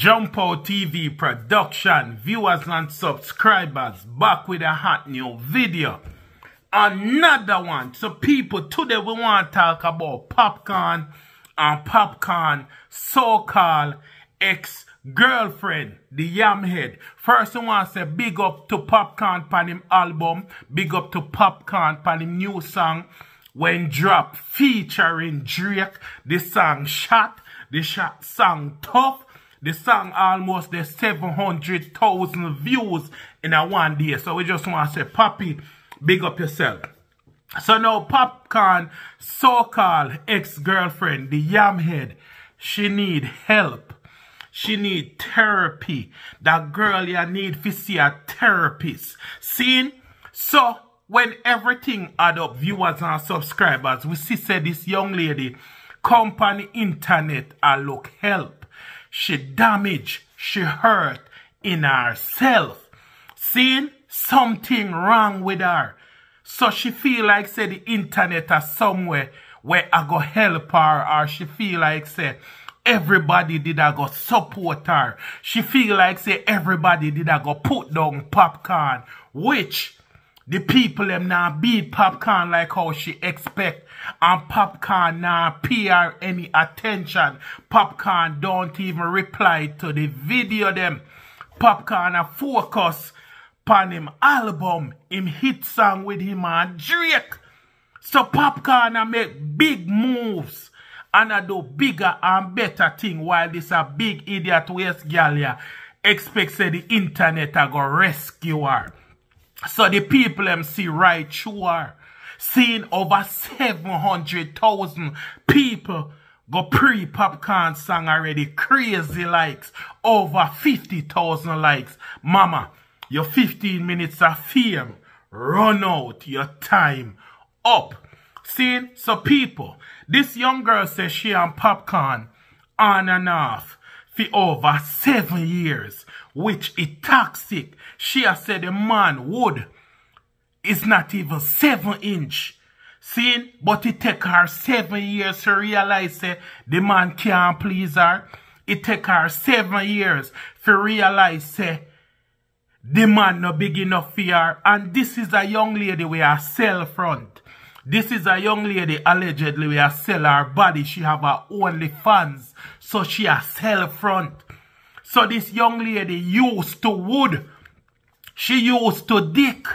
Jump Out TV production, viewers and subscribers, back with a hot new video. Another one. So people, today we want to talk about Popcaan and Popcaan so-called ex-girlfriend, the Yamhead. First I want to say big up to Popcaan pan him album, big up to Popcaan pan him new song, when drop featuring Drake, the song Shot, the shot song Tough, the song almost the 700,000 views in a one day. So we just want to say, Poppy, big up yourself. So now Popcaan, so-called ex-girlfriend, the Yamhead, she need help. She need therapy. That girl you need to see a therapist. See? So, when everything add up, viewers and subscribers, we see say this young lady company internet I look help she damaged, she hurt in herself. Seeing something wrong with her. So she feel like say the internet is somewhere where I go help her or she feel like say everybody did I go support her. She feel like say everybody did I go put down Popcaan which the people them now beat Popcaan like how she expect. And Popcaan now her any attention. Popcaan don't even reply to the video them. Popcaan a focus on him album, him hit song with him and Drake. So Popcaan a make big moves and I do bigger and better thing while this a big idiot West Galia expects the internet a go rescue her. So the people them see right sure. Seeing over 700,000 people go pre-Popcaan song already. Crazy likes. Over 50,000 likes. Mama, your 15 minutes of fame run out. Your time up. Seeing? So people, this young girl says she on Popcaan on and off for over seven years, which is toxic. She has said the man would is not even seven inch. See, but it take her seven years to realize say, the man can't please her. It take her seven years to realize say, the man not big enough for her. And this is a young lady with a cell front. This is a young lady allegedly we a sell her body. She have her OnlyFans. So she a sell front. So this young lady used to wood. She used to dick.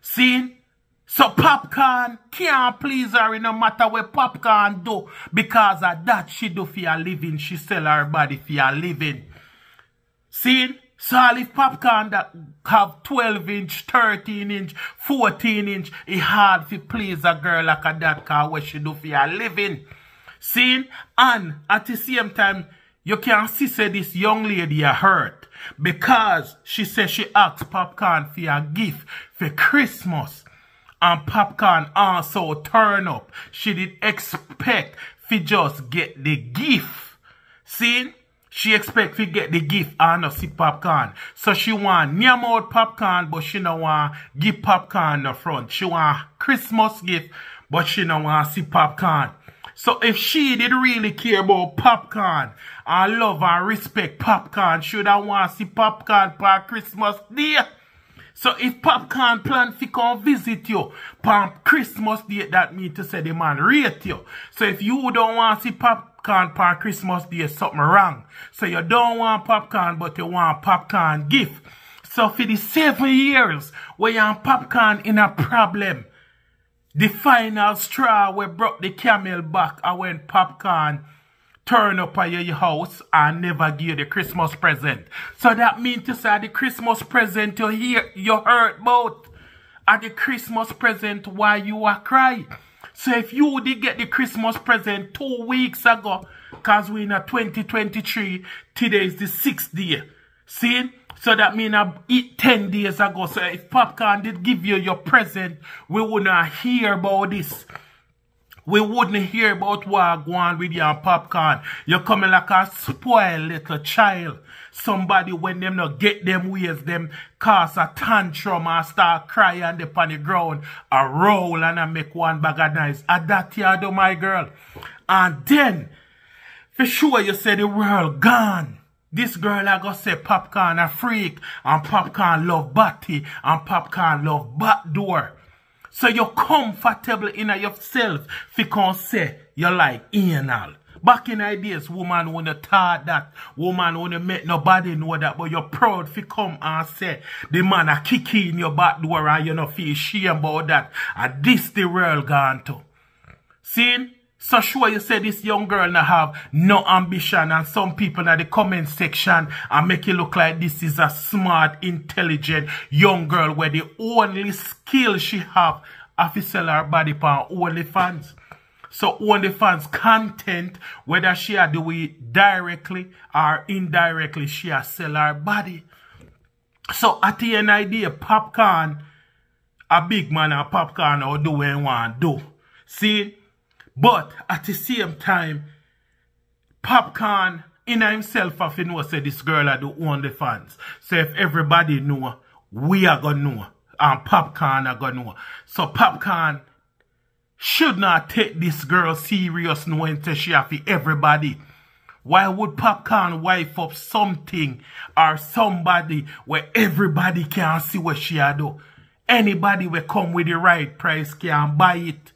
See? So Popcaan can't please her in no matter what Popcaan do. Because of that she do for a living. She sell her body for a living. See? So if Popcaan that have 12 inch, 13 inch, 14 inch, it hard to please a girl like a that car what she do for a living. See? And at the same time, you can see say this young lady a hurt. Because she said she asked Popcaan for a gift for Christmas. And Popcaan also turn up. She did expect to just get the gift. See? She expect to get the gift and not see Popcaan. So she want name out Popcaan, but she don't want give Popcaan the front. She want Christmas gift, but she don't want see Popcaan. So if she did really care about Popcaan, and love and respect Popcaan. should I want to see Popcaan for Christmas Day? So if Popcaan plan to come visit you on Christmas Day, that mean to say the man rate you. So if you don't want to see Popcaan for Christmas Day, something wrong. So you don't want Popcaan, but you want Popcaan gift. So for the seven years where you on Popcaan in a problem, the final straw where broke the camel back and when Popcaan turn up at your house and never give the Christmas present. So that means to say the Christmas present you hear you heard both. At the Christmas present why you are crying. So if you did get the Christmas present two weeks ago, cause we in a 2023, today is the sixth day. See? So that mean I eat 10 days ago. So if Popcaan did give you your present, we wouldn't hear about this. We wouldn't hear about what going on with your Popcaan. You're coming like a spoiled little child. Somebody when them not get them ways, them cause a tantrum and start crying upon the ground, a roll and I make one bag of nice. At that you oh, do my girl. And then, for sure you say the world gone. This girl I go say Popcaan a freak and Popcaan love batty and Popcaan love back door. So you're comfortable in yourself can say you're like anal. Back in ideas, woman wanna thought that, woman wanna make nobody know that, but you're proud fi come and say the man a kick in your back door and you no feel shame about that. And this the world gone to. See? So sure you say this young girl now have no ambition and some people in the comment section and make it look like this is a smart, intelligent young girl where the only skill she have is to sell her body for OnlyFans. So OnlyFans content, whether she are do it directly or indirectly, she a sell her body. So at the end idea, Popcaan, a big man and Popcaan or do what want do. See? But at the same time, Popcaan in himself if he know say this girl I do OnlyFans. So if everybody know, we are gonna know. And Popcaan are gonna know. So Popcaan should not take this girl serious knowing that she have everybody. Why would Popcaan wife up something or somebody where everybody can see what she are do? Anybody will come with the right price can buy it.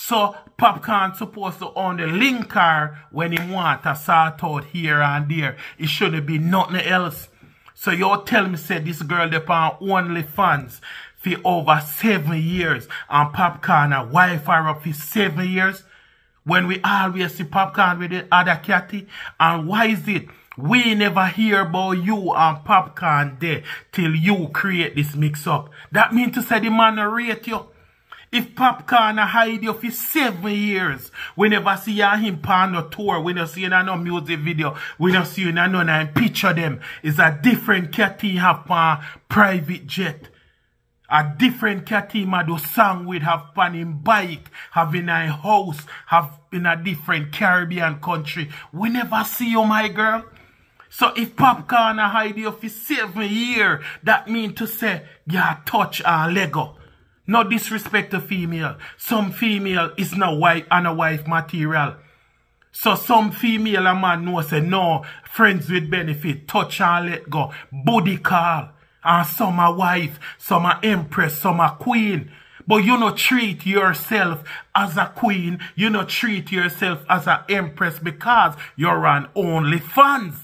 So Popcaan supposed to own the link car when he want to sort out here and there. It shouldn't be nothing else. So you tell me say this girl depend OnlyFans for over seven years and Popcaan a wife her up for seven years when we always see Popcaan with the other catty and why is it we never hear about you and Popcaan there till you create this mix up that mean to say the man rate you if Popcaan a hide you for seven years, we never see you him on no tour, we never see you in no music video, we never see you in no picture them. It's a different cat he have on private jet. A different cat team do song with have on him bike, have in a house, have in a different Caribbean country. We never see you, my girl. So if Popcaan a hide you for seven years, that mean to say, yeah, touch a Lego. No disrespect to female. Some female is not wife and a wife material. So some female a man know say no, friends with benefit, touch and let go, body call. And some a wife, some a empress, some a queen. But you not treat yourself as a queen. You not treat yourself as an empress because you're an OnlyFans.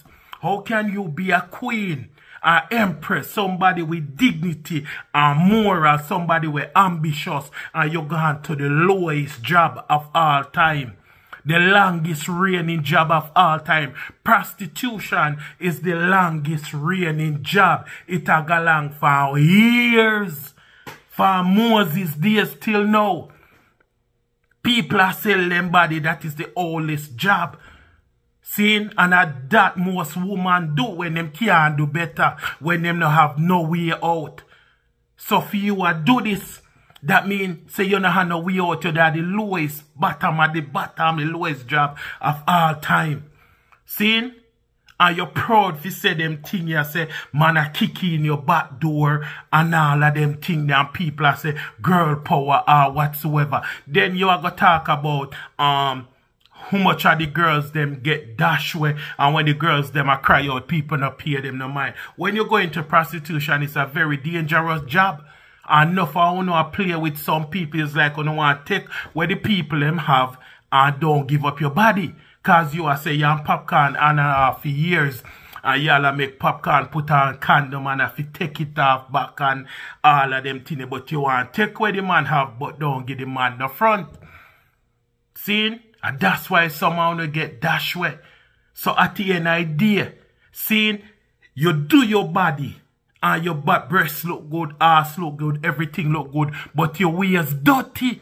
How can you be a queen? An empress, somebody with dignity and moral, somebody with ambitious, and you gone to the lowest job of all time. The longest reigning job of all time. Prostitution is the longest reigning job. It a go along for years. For Moses days till now. People are selling body. That is the oldest job. Seeing and at that most women do when them can't do better, when them no have no way out. So for you to do this, that mean say you no have no way out, you're the lowest bottom at the bottom, the lowest job of all time. Seeing? And you're proud if you say them thing you say, man a kick in your back door and all of them thing and people I say girl power or whatsoever. Then you are gonna talk about um how much of the girls them get dash away and when the girls them are cry out people not pay them no mind. When you go into prostitution it's a very dangerous job. Enough I want to play with some people is like you want to take. Where the people them have and don't give up your body. Cause you are say you Popcaan and uh, for years. And y'all make Popcaan put on condom and if you take it off back and all of them things but you want take where the man have but don't give the man the front. See and that's why somehow you get dash way. So at the end idea, seeing you do your body and your butt breasts look good, ass look good, everything look good, but your waist dirty.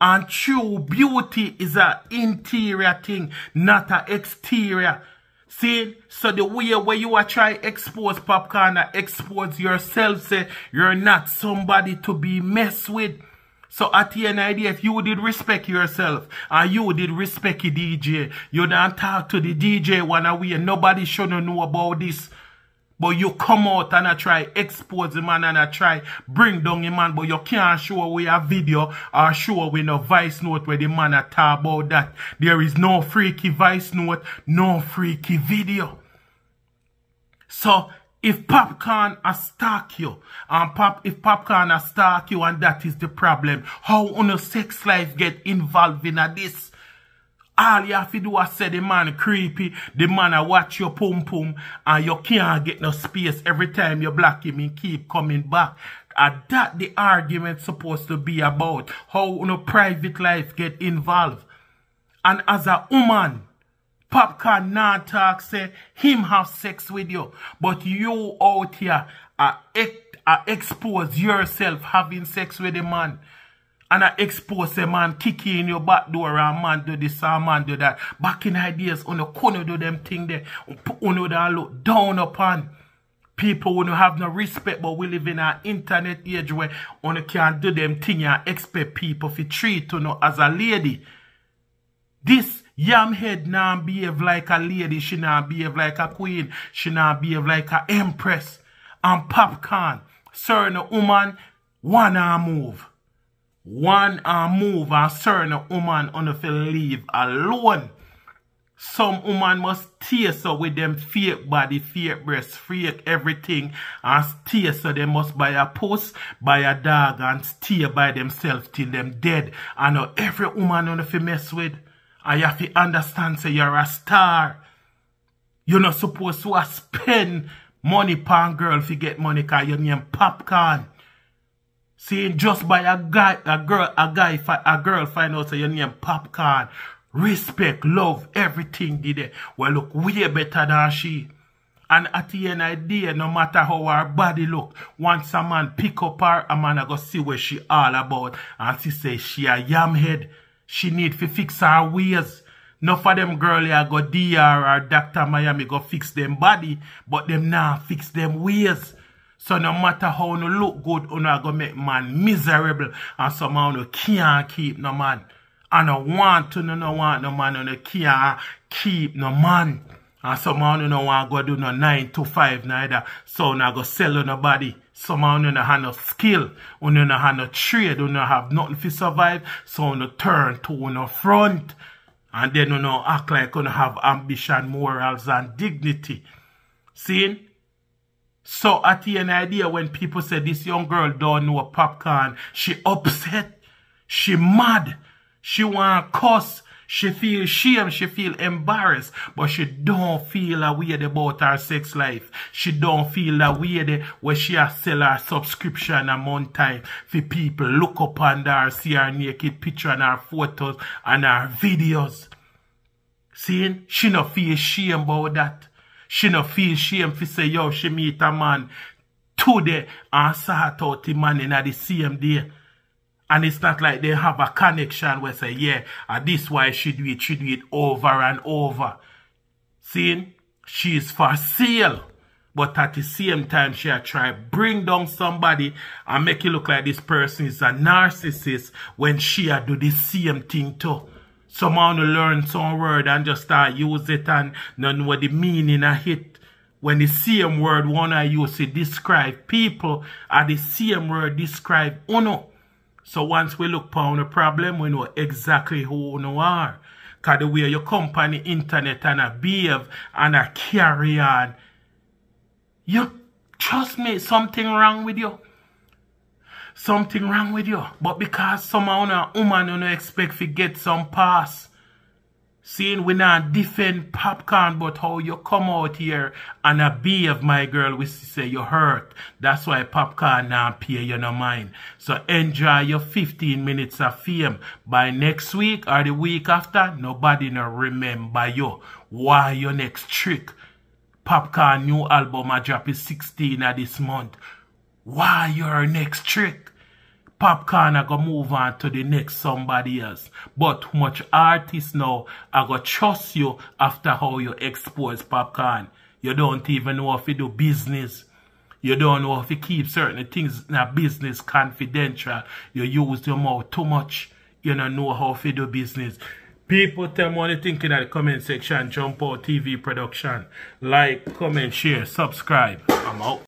And true beauty is an interior thing, not an exterior. See, so the way where you are trying to expose Popcaan, expose yourself, say you're not somebody to be messed with. So at the end if you did respect yourself and you did respect the DJ, you don't talk to the DJ one away. Nobody should know about this. But you come out and I try expose the man and I try bring down the man, but you can't show we a video or show we no voice note where the man a talk about that. There is no freaky voice note, no freaky video. So if Popcaan a stalk you, and pop if Popcaan a stalk you and that is the problem, how on a sex life get involved in a this? All you have to do is say the man creepy, the man a watch your pum pum, and you can't get no space every time you block him and keep coming back. And that the argument supposed to be about. How no private life get involved. And as a woman, Popcaan not talk say him have sex with you. But you out here are, are expose yourself having sex with a man. And I expose a man kicking in your back door and man do this and man do that. Back in ideas, on the corner do them thing there. On that look down upon people who don't have no respect, but we live in an internet age where on can't do them thing and expect people to treat you know, as a lady. This Yam head now behave like a lady. She now behave like a queen. She now behave like a empress. And Popcaan. Certain woman, one arm move. One arm move and certain woman on the leave alone. Some woman must taste so with them fake body, fake breast, fake everything. And stay so they must buy a post, buy a dog and stay by themselves till them dead. And every woman on the mess with. You have to understand, say, you're a star. You're not supposed to spend money pan girl if you get money because you name Popcaan. See, just by a guy, a girl, a guy, a girl find out say your name Popcaan. Respect, love, everything did it. Well, look way better than she. And at the end of the day, no matter how her body look, once a man pick up her, a man a go see what she all about. And she say she a yam head. She need to fix her ways. Enough for them girl here go DR or Dr. Miami go fix them body, but them now fix them ways. So no matter how you look good, you know go make man miserable and somehow you can't keep no man. And I want to no, no want no man you can't keep no man. And somehow you no want go do no 9 to 5 neither. So you go sell on nobody. Somehow you no have no skill. You no have no trade. You no have nothing to survive. So on you turn to no front. And then you know act like you have ambition, morals and dignity. See? So at the end idea when people say this young girl don't know a Popcaan, she upset, she mad, she want cuss, she feel shame, she feel embarrassed, but she don't feel a weird about her sex life. She don't feel a weird where she has sell her subscription a month time for people look up on her, see her naked picture and her photos and her videos. See, she not feel shame about that. She no feel shame fi say, yo, she meet a man today and sort out the man in the same day. And it's not like they have a connection where say, yeah, and this why she do it, she do it over and over. See, she's for sale. But at the same time, she try bring down somebody and make it look like this person is a narcissist when she do the same thing too. Someone learn some word and just start use it and know what the meaning of it. When the same word one I use to describe people are the same word describe uno. So once we look upon the problem, we know exactly who uno are. Cause the way you come on internet and a behave and a carry on, you trust me, something wrong with you something wrong with you. But because somehow a woman you know expect to get some pass. Seeing we not defend Popcaan, but how you come out here and a of my girl, we say you hurt. That's why Popcaan now pay you no mind. So enjoy your 15 minutes of fame. By next week or the week after, nobody no remember you. Why your next trick? Popcaan new album I drop is 16 of this month. Why your next trick? Popcaan I go move on to the next somebody else. But much artists now I go trust you after how you expose Popcaan. You don't even know if you do business. You don't know if you keep certain things in a business confidential. You use your mouth too much. You don't know how to do business. People tell me what they think in the comment section. Jump out TV production. Like, comment, share, subscribe. I'm out.